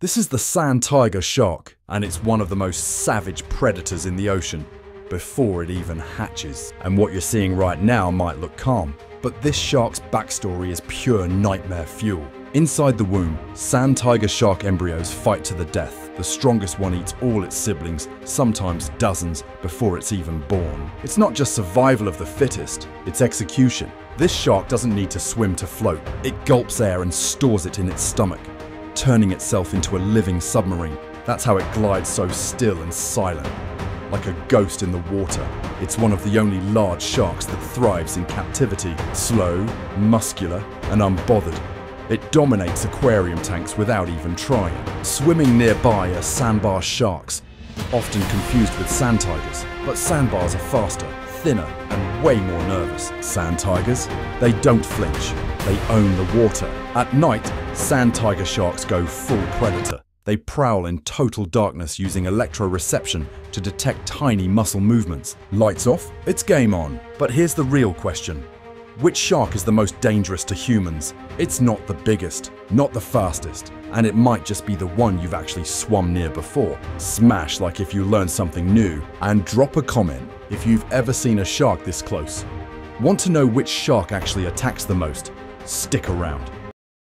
This is the sand tiger shark, and it's one of the most savage predators in the ocean before it even hatches. And what you're seeing right now might look calm, but this shark's backstory is pure nightmare fuel. Inside the womb, sand tiger shark embryos fight to the death. The strongest one eats all its siblings, sometimes dozens, before it's even born. It's not just survival of the fittest, it's execution. This shark doesn't need to swim to float. It gulps air and stores it in its stomach, turning itself into a living submarine. That's how it glides so still and silent, like a ghost in the water. It's one of the only large sharks that thrives in captivity, slow, muscular, and unbothered. It dominates aquarium tanks without even trying. Swimming nearby are sandbar sharks, often confused with sand tigers, but sandbars are faster, thinner, and way more nervous. Sand tigers? They don't flinch. They own the water. At night, sand tiger sharks go full predator. They prowl in total darkness using electroreception to detect tiny muscle movements. Lights off, it's game on. But here's the real question. Which shark is the most dangerous to humans? It's not the biggest, not the fastest, and it might just be the one you've actually swum near before. Smash like if you learned something new, and drop a comment if you've ever seen a shark this close. Want to know which shark actually attacks the most? Stick around.